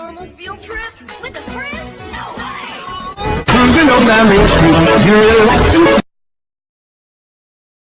On a field trip with a friend? No way!